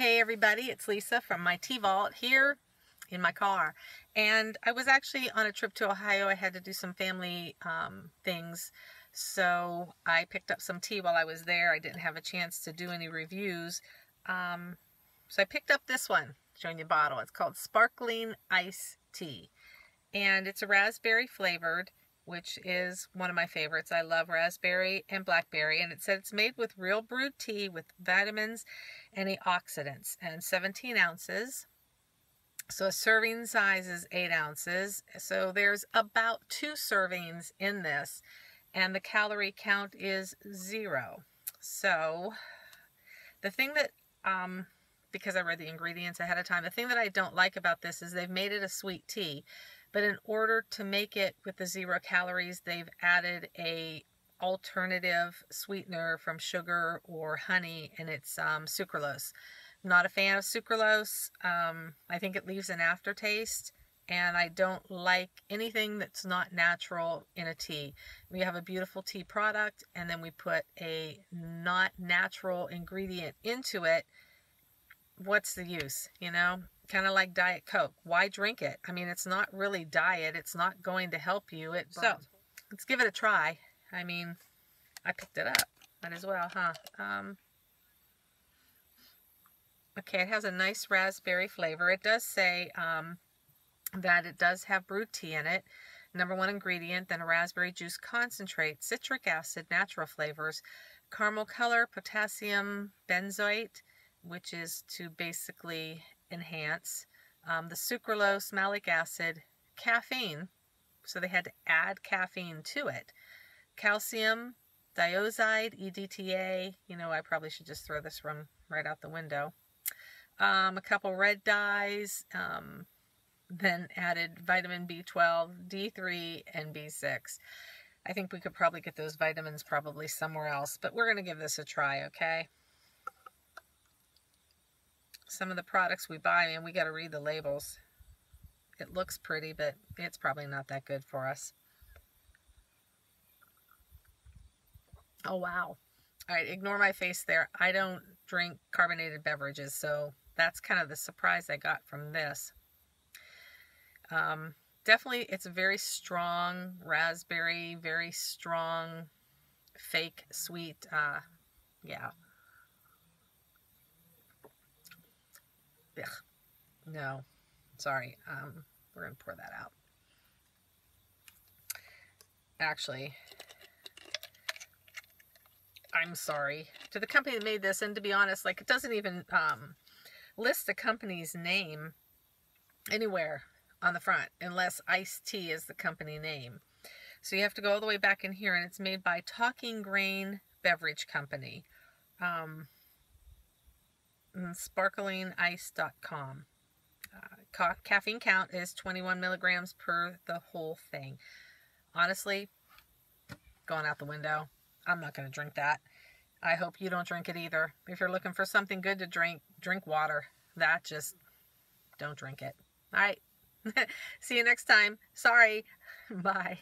Hey everybody, it's Lisa from my Tea Vault here in my car. And I was actually on a trip to Ohio. I had to do some family um, things. So I picked up some tea while I was there. I didn't have a chance to do any reviews. Um, so I picked up this one, showing a bottle. It's called Sparkling Ice Tea. And it's a raspberry flavored which is one of my favorites. I love raspberry and blackberry, and it said it's made with real brewed tea with vitamins and antioxidants, and 17 ounces. So a serving size is 8 ounces. So there's about two servings in this, and the calorie count is zero. So the thing that, um, because I read the ingredients ahead of time, the thing that I don't like about this is they've made it a sweet tea. But in order to make it with the zero calories, they've added a alternative sweetener from sugar or honey, and it's um, sucralose. I'm not a fan of sucralose. Um, I think it leaves an aftertaste, and I don't like anything that's not natural in a tea. We have a beautiful tea product, and then we put a not natural ingredient into it. What's the use, you know? kind of like Diet Coke. Why drink it? I mean, it's not really diet. It's not going to help you. It so let's give it a try. I mean, I picked it up. Might as well, huh? Um, okay, it has a nice raspberry flavor. It does say um, that it does have brewed tea in it. Number one ingredient, then a raspberry juice concentrate, citric acid, natural flavors, caramel color, potassium benzoate, which is to basically enhance, um, the sucralose, malic acid, caffeine, so they had to add caffeine to it, calcium, disodium, EDTA, you know, I probably should just throw this one right out the window, um, a couple red dyes, um, then added vitamin B12, D3, and B6. I think we could probably get those vitamins probably somewhere else, but we're going to give this a try, okay? Some of the products we buy, and we got to read the labels. It looks pretty, but it's probably not that good for us. Oh, wow. All right, ignore my face there. I don't drink carbonated beverages, so that's kind of the surprise I got from this. Um, definitely, it's a very strong raspberry, very strong fake sweet. Uh, yeah. Ugh. No, sorry. Um, we're going to pour that out. Actually, I'm sorry to the company that made this. And to be honest, like it doesn't even um, list the company's name anywhere on the front unless Iced Tea is the company name. So you have to go all the way back in here and it's made by Talking Rain Beverage Company. Um, sparklingice.com. Uh, ca caffeine count is 21 milligrams per the whole thing. Honestly, going out the window. I'm not going to drink that. I hope you don't drink it either. If you're looking for something good to drink, drink water. That just, don't drink it. All right. See you next time. Sorry. Bye.